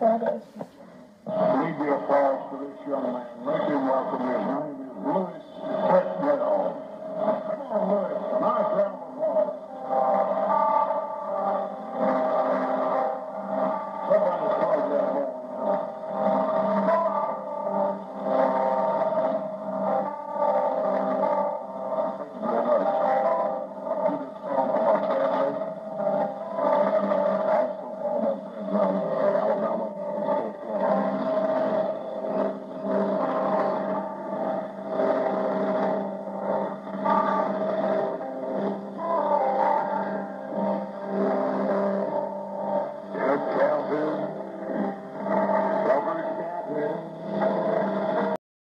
That is. Leave your applause for this young man. Make him welcome. His name is Lewis Fretwell. Come on, Lewis. A nice round Yeah.